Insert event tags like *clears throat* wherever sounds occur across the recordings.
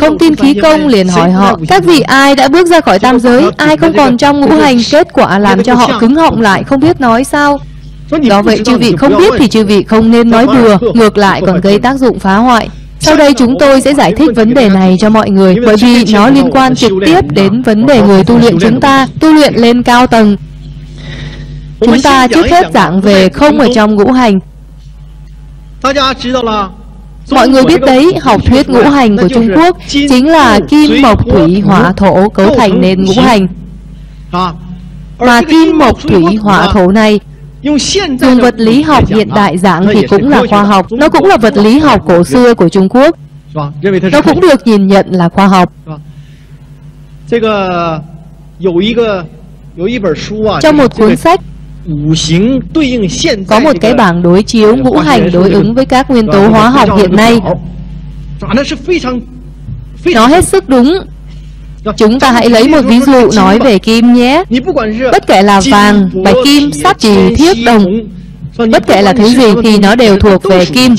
Không tin khí công liền hỏi họ, các vị ai đã bước ra khỏi tam giới, ai không còn trong ngũ hành, kết quả làm cho họ cứng họng lại, không biết nói sao. Do vậy chư vị không biết thì chư vị không nên nói bừa, ngược lại còn gây tác dụng phá hoại. Sau đây chúng tôi sẽ giải thích vấn đề này cho mọi người bởi vì nó liên quan trực tiếp đến vấn đề người tu luyện chúng ta, tu luyện lên cao tầng. Chúng ta trước hết giảng về không ở trong ngũ hành. Mọi người biết đấy, học thuyết ngũ hành của Trung Quốc chính là kim, mộc, thủy, hỏa, thổ cấu thành nên ngũ hành. Mà kim, mộc, thủy, hỏa, thổ này Dùng vật lý học hiện đại giảng thì cũng là khoa học, nó cũng là vật lý học cổ xưa của Trung Quốc. Nó cũng được nhìn nhận là khoa học. Trong một cuốn sách có một cái bảng đối chiếu ngũ hành đối ứng với các nguyên tố hóa học hiện nay. Nó hết sức đúng Chúng ta hãy lấy một ví dụ nói về kim nhé. Bất kể là vàng, bạch kim, sắt, trì, thiếc, đồng, bất kể là thứ gì thì nó đều thuộc về kim.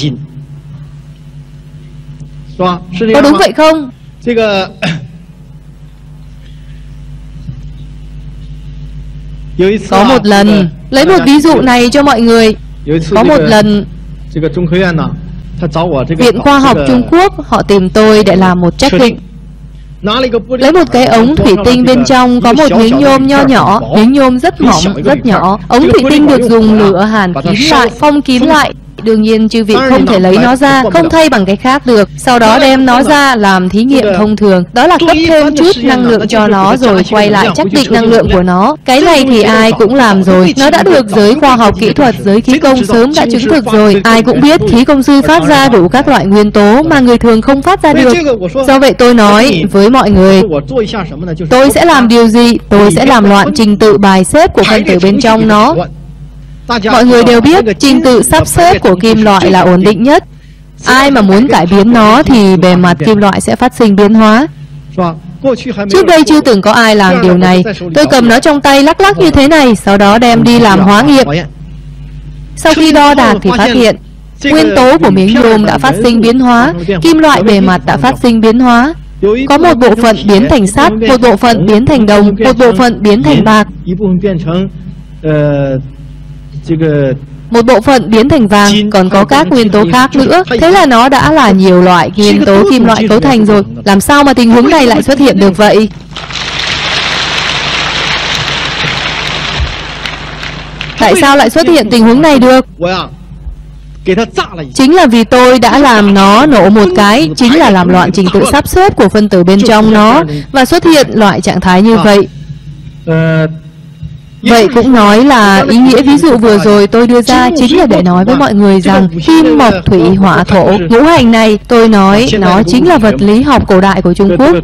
Có đúng vậy không? Có một lần, lấy một ví dụ này cho mọi người. Có một lần, Viện Khoa học Trung Quốc họ tìm tôi để làm một trách định Lấy một cái ống thủy tinh bên trong có một miếng nhôm nho nhỏ, miếng nhôm rất mỏng, rất nhỏ. Ống thủy tinh được dùng lửa hàn kín lại, phong kín lại. Đương nhiên chư vị không thể lấy nó ra, không thay bằng cái khác được. Sau đó đem nó ra làm thí nghiệm thông thường. Đó là cấp thêm chút năng lượng cho nó rồi quay lại chắc định năng lượng của nó. Cái này thì ai cũng làm rồi. Nó đã được giới khoa học kỹ thuật, giới khí công sớm đã chứng thực rồi. Ai cũng biết khí công sư phát ra đủ các loại nguyên tố mà người thường không phát ra được. Do vậy tôi nói với mọi người, tôi sẽ làm điều gì? Tôi sẽ làm loạn trình tự bài xếp của phân tử bên trong nó. Mọi người đều biết trình tự sắp xếp của kim loại là ổn định nhất. Ai mà muốn cải biến nó thì bề mặt kim loại sẽ phát sinh biến hóa. Trước đây chưa từng có ai làm điều này. Tôi cầm nó trong tay lắc lắc như thế này, sau đó đem đi làm hóa nghiệm. Sau khi đo đạc thì phát hiện nguyên tố của miếng nhôm đã phát sinh biến hóa, kim loại bề mặt đã phát sinh biến hóa. Có một bộ phận biến thành sắt, một bộ phận biến thành đồng, một bộ phận biến thành bạc. Một bộ phận biến thành vàng, còn có các nguyên tố khác nữa. Thế là nó đã là nhiều loại nguyên tố kim loại cấu thành rồi. Làm sao mà tình huống này lại xuất hiện được vậy? Tại sao lại xuất hiện tình huống này được? Chính là vì tôi đã làm nó nổ một cái, chính là làm loạn trình tự sắp xếp của phân tử bên trong nó và xuất hiện loại trạng thái như vậy. Vậy cũng nói là ý nghĩa ví dụ vừa rồi tôi đưa ra chính là để nói với mọi người rằng kim mộc thủy hỏa thổ ngũ hành này tôi nói nó chính là vật lý học cổ đại của Trung Quốc.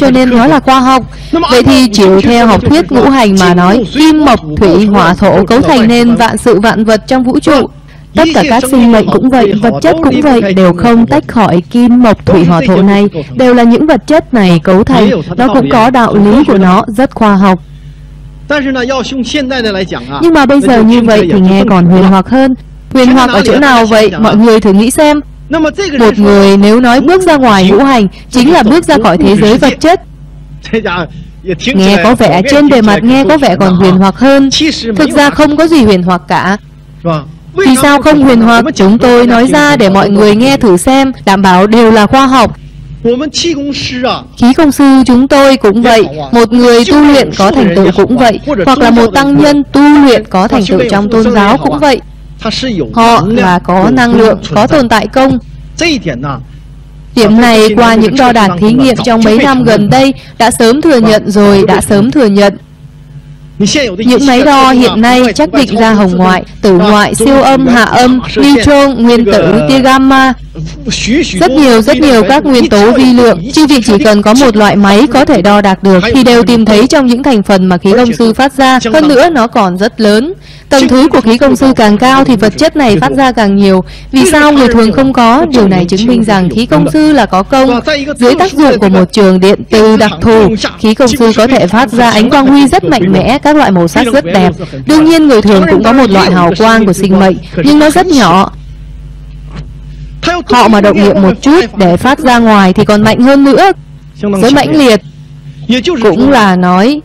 cho nên nó là khoa học. Vậy thì chịu theo học thuyết ngũ hành mà nói kim mộc thủy hỏa thổ cấu thành nên vạn sự vạn vật trong vũ trụ. Tất cả các sinh mệnh cũng vậy, vật chất cũng vậy, đều không tách khỏi kim, mộc, thủy, hỏa, thổ này, đều là những vật chất này cấu thành, nó cũng có đạo lý của nó, rất khoa học. Nhưng mà bây giờ như vậy thì nghe còn huyền hoặc hơn. Huyền hoặc ở chỗ nào vậy? Mọi người thử nghĩ xem. Một người nếu nói bước ra ngoài ngũ hành chính là bước ra khỏi thế giới vật chất. *laughs* Nghe có vẻ trên bề mặt nghe có vẻ còn huyền hoặc hơn. Thực ra không có gì huyền hoặc cả. Vì sao không huyền hoặc? Chúng tôi nói ra để mọi người nghe thử xem, đảm bảo đều là khoa học. Khí công sư chúng tôi cũng vậy, một người tu luyện có thành tựu cũng vậy, hoặc là một tăng nhân tu luyện có thành tựu trong tôn giáo cũng vậy. Họ là có năng lượng, có tồn tại công. Điểm này qua những đo đạc thí nghiệm trong mấy năm gần đây đã sớm thừa nhận rồi, đã sớm thừa nhận. Những máy đo hiện nay chắc định ra hồng ngoại, tử ngoại, siêu âm, hạ âm, neutron, nguyên tử, tia gamma. Rất nhiều, rất nhiều các nguyên tố vi lượng. Chư vị chỉ cần có một loại máy có thể đo đạc được thì đều tìm thấy trong những thành phần mà khí công sư phát ra. Hơn nữa nó còn rất lớn. Tầng thứ của khí công sư càng cao thì vật chất này phát ra càng nhiều. Vì sao người thường không có? Điều này chứng minh rằng khí công sư là có công. Dưới tác dụng của một trường điện từ đặc thù, khí công sư có thể phát ra ánh quang huy rất mạnh mẽ, các loại màu sắc rất đẹp. Đương nhiên người thường cũng có một loại hào quang của sinh mệnh, nhưng nó rất nhỏ. Họ mà động niệm một chút để phát ra ngoài thì còn mạnh hơn nữa Rất mãnh liệt Cũng là nói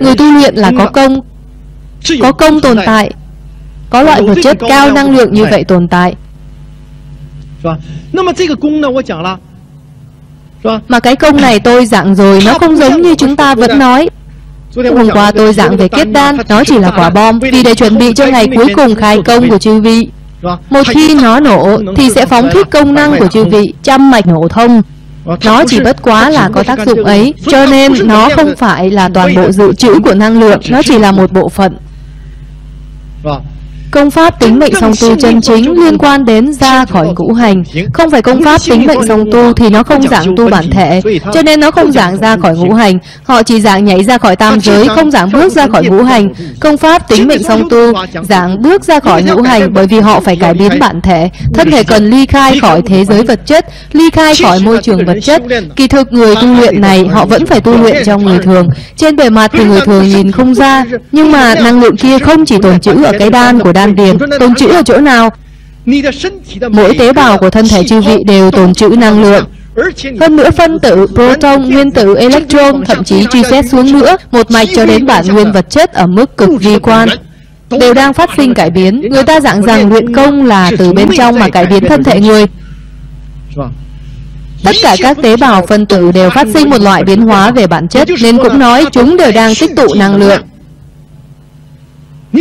Người tu luyện là có công có công tồn tại. Có loại vật chất cao năng lượng như vậy tồn tại. Mà cái công này tôi giảng rồi Nó không giống như chúng ta vẫn nói. Hôm qua tôi giảng về kết đan Nó chỉ là quả bom. Vì để chuẩn bị cho ngày cuối cùng khai công của chư vị. Một khi nó nổ Thì sẽ phóng thích công năng của chư vị. Trăm mạch nổ thông. Nó chỉ bất quá là có tác dụng ấy. Cho nên nó không phải là toàn bộ dự trữ của năng lượng Nó chỉ là một bộ phận 是吧？Công pháp tính mệnh song tu chân chính liên quan đến ra khỏi ngũ hành. Không phải công pháp tính mệnh song tu thì nó không giảng tu bản thể. Cho nên nó không giảng ra khỏi ngũ hành. Họ chỉ giảng nhảy ra khỏi tam giới, không giảng bước ra khỏi ngũ hành. Công pháp tính mệnh song tu giảng bước ra khỏi ngũ hành Bởi vì họ phải cải biến bản thể. Thân thể cần ly khai khỏi thế giới vật chất Ly khai khỏi môi trường vật chất. Kỳ thực người tu luyện này họ vẫn phải tu luyện trong người thường. Trên bề mặt thì người thường nhìn không ra Nhưng mà năng lượng kia không chỉ tồn trữ ở cái đan của đan điền tồn trữ ở chỗ nào? Mỗi tế bào của thân thể chư vị đều tồn trữ năng lượng. hơn nữa phân tử, proton, nguyên tử, electron thậm chí truy xét xuống nữa. một mạch cho đến bản nguyên vật chất ở mức cực vi quan. đều đang phát sinh cải biến. Người ta dạng rằng luyện công là từ bên trong mà cải biến thân thể người. Tất cả các tế bào phân tử đều phát sinh một loại biến hóa về bản chất nên cũng nói chúng đều đang tích tụ năng lượng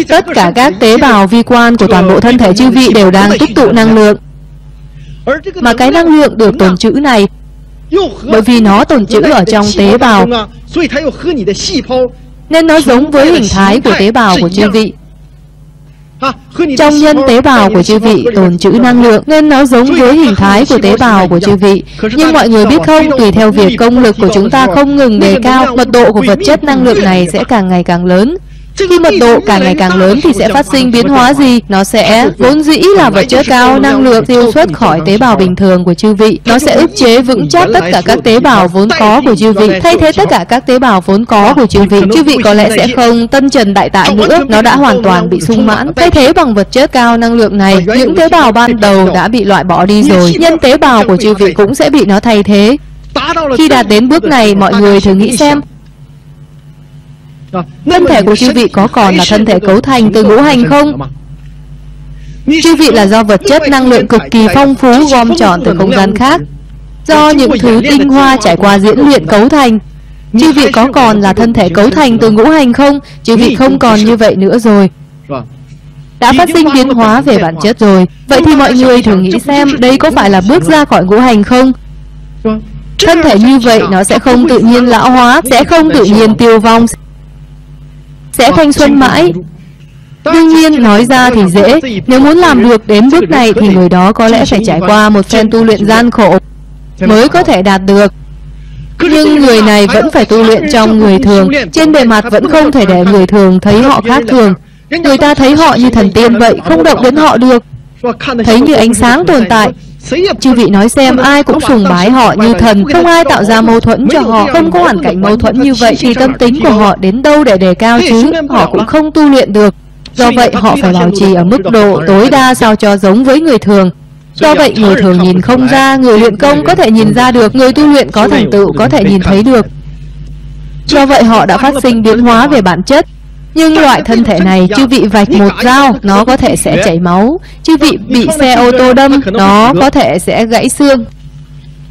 Tất cả các tế bào vi quan của toàn bộ thân thể chư vị đều đang tích tụ năng lượng. Mà cái năng lượng được tồn trữ này Bởi vì nó tồn trữ ở trong tế bào. Nên nó giống với hình thái của tế bào của chư vị. trong nhân tế bào của chư vị tồn trữ năng lượng nên nó giống với hình thái của tế bào của chư vị. Nhưng mọi người biết không, tùy theo việc công lực của chúng ta không ngừng đề cao, mật độ của vật chất năng lượng này sẽ càng ngày càng lớn. Khi mật độ càng ngày càng lớn thì sẽ phát sinh biến hóa gì? Nó sẽ vốn dĩ là vật chất cao năng lượng tiêu xuất khỏi tế bào bình thường của chư vị. Nó sẽ ức chế vững chắc tất cả các tế bào vốn có của chư vị, thay thế tất cả các tế bào vốn có của chư vị. Chư vị có lẽ sẽ không tân trần đại tại nữa, nó đã hoàn toàn bị sung mãn. Thay thế bằng vật chất cao năng lượng này, những tế bào ban đầu đã bị loại bỏ đi rồi. Nhân tế bào của chư vị cũng sẽ bị nó thay thế. Khi đạt đến bước này, mọi người thử nghĩ xem, Thân thể của chư vị có còn là thân thể cấu thành từ ngũ hành không? Chư vị là do vật chất năng lượng cực kỳ phong phú gom tròn từ không gian khác Do những thứ tinh hoa trải qua diễn luyện cấu thành Chư vị có còn là thân thể cấu thành từ ngũ hành không? Chư vị không còn như vậy nữa rồi đã phát sinh biến hóa về bản chất rồi Vậy thì mọi người thử nghĩ xem Đây có phải là bước ra khỏi ngũ hành không? Thân thể như vậy nó sẽ không tự nhiên lão hóa, Sẽ không tự nhiên tiêu vong sẽ thanh xuân mãi. Đương nhiên, nói ra thì dễ, nếu muốn làm được đến bước này thì người đó có lẽ phải trải qua một phen tu luyện gian khổ mới có thể đạt được. Nhưng người này vẫn phải tu luyện trong người thường, trên bề mặt vẫn không thể để người thường thấy họ khác thường. Người ta thấy họ như thần tiên vậy, không động đến họ được. Thấy như ánh sáng tồn tại, Chư vị nói xem ai cũng sùng bái họ như thần. Không ai tạo ra mâu thuẫn cho họ Không có hoàn cảnh mâu thuẫn như vậy Thì tâm tính của họ đến đâu để đề cao chứ? Họ cũng không tu luyện được. Do vậy họ phải bảo trì ở mức độ tối đa sao cho giống với người thường. Do vậy người thường nhìn không ra Người luyện công có thể nhìn ra được Người tu luyện có thành tựu có thể nhìn thấy được. Do vậy họ đã phát sinh biến hóa về bản chất nhưng loại thân thể này, chư vị vạch một dao, nó có thể sẽ chảy máu. Chư vị bị xe ô tô đâm, nó có thể sẽ gãy xương.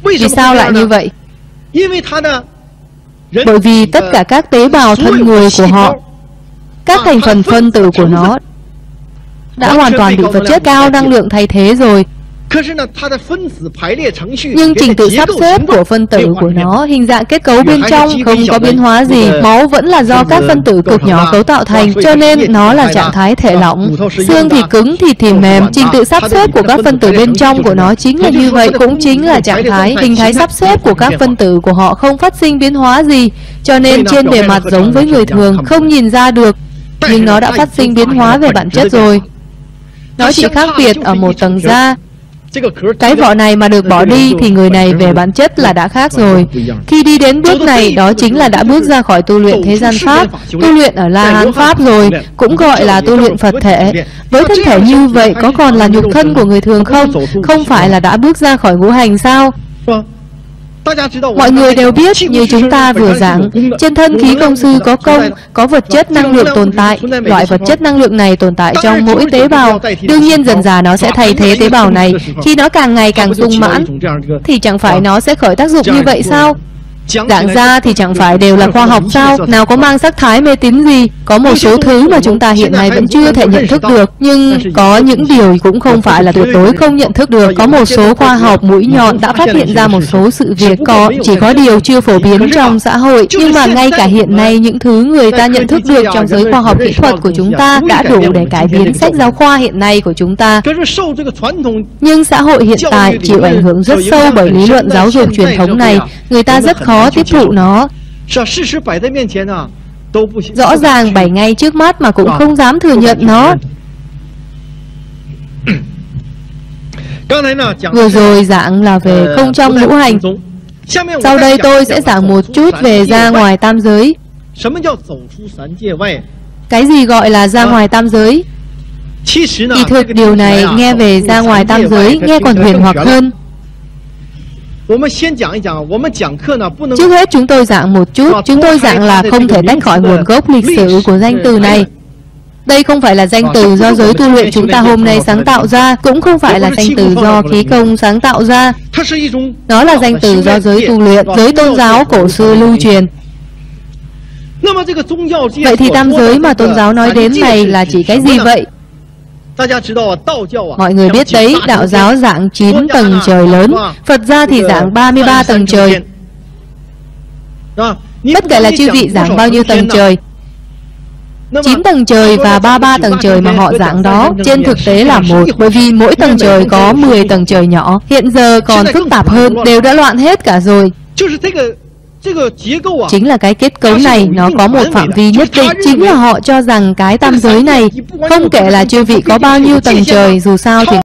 Vì sao lại như vậy? Bởi vì tất cả các tế bào thân người của họ, các thành phần phân tử của nó đã hoàn toàn bị vật chất cao năng lượng thay thế rồi nhưng trình tự sắp xếp của phân tử của nó, hình dạng kết cấu bên trong không có biến hóa gì. Máu vẫn là do các phân tử cực nhỏ cấu tạo thành, cho nên nó là trạng thái thể lỏng. Xương thì cứng, thịt thì mềm. Trình tự sắp xếp của các phân tử bên trong của nó chính là như vậy, cũng chính là trạng thái. Hình thái sắp xếp của các phân tử của họ không phát sinh biến hóa gì, cho nên trên bề mặt giống với người thường, không nhìn ra được. Nhưng nó đã phát sinh biến hóa về bản chất rồi. Nó chỉ khác biệt ở một tầng da Cái vỏ này mà được bỏ đi thì người này về bản chất là đã khác rồi. Khi đi đến bước này, đó chính là đã bước ra khỏi tu luyện thế gian Pháp, tu luyện ở La Hán Pháp rồi, cũng gọi là tu luyện Phật thể. Với thân thể như vậy có còn là nhục thân của người thường không? Không phải là đã bước ra khỏi ngũ hành sao? Mọi người đều biết như chúng ta vừa giảng, trên thân khí công sư có công, có vật chất năng lượng tồn tại. Loại vật chất năng lượng này tồn tại trong mỗi tế bào. Đương nhiên dần dà nó sẽ thay thế tế bào này. Khi nó càng ngày càng sung mãn, thì chẳng phải nó sẽ khởi tác dụng như vậy sao? Giảng ra thì chẳng phải đều là khoa học sao? Nào có mang sắc thái mê tín gì? Có một số thứ mà chúng ta hiện nay vẫn chưa thể nhận thức được. Nhưng có những điều cũng không phải là tuyệt đối không nhận thức được. Có một số khoa học mũi nhọn đã phát hiện ra một số sự việc có Chỉ có điều chưa phổ biến trong xã hội. Nhưng mà ngay cả hiện nay những thứ người ta nhận thức được trong giới khoa học kỹ thuật của chúng ta Đã đủ để cải biến sách giáo khoa hiện nay của chúng ta. Nhưng xã hội hiện tại chịu ảnh hưởng rất sâu bởi lý luận giáo dục truyền thống này Người ta rất khó khó tiếp thụ nó. Rõ ràng bày ngay trước mắt mà cũng không dám thừa nhận nó. *clears throat* Vừa rồi giảng là về không trong ngũ hành. Sau đây tôi sẽ giảng một chút về ra ngoài tam giới. Cái gì gọi là ra ngoài tam giới? Kỳ thực điều này nghe về ra ngoài tam giới nghe còn huyền hoặc hơn Trước hết chúng tôi giảng một chút, chúng tôi giảng là không thể tách khỏi nguồn gốc lịch sử của danh từ này. Đây không phải là danh từ do giới tu luyện chúng ta hôm nay sáng tạo ra, cũng không phải là danh từ do khí công sáng tạo ra. Nó là danh từ do giới tu luyện, giới tôn giáo cổ xưa lưu truyền. Vậy thì tam giới mà tôn giáo nói đến này là chỉ cái gì vậy? Mọi người biết đấy, đạo giáo dạng 9 tầng trời lớn, Phật gia thì dạng 33 tầng trời. Bất kể là chư vị giảng bao nhiêu tầng trời, 9 tầng trời và 33 tầng trời mà họ giảng đó trên thực tế là một bởi vì mỗi tầng trời có 10 tầng trời nhỏ. Hiện giờ còn phức tạp hơn đều đã loạn hết cả rồi Chính là cái kết cấu này nó có một phạm vi nhất định. Chính là họ cho rằng cái tam giới này Không kể là chư vị có bao nhiêu tầng trời Dù sao thì